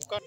Bukan.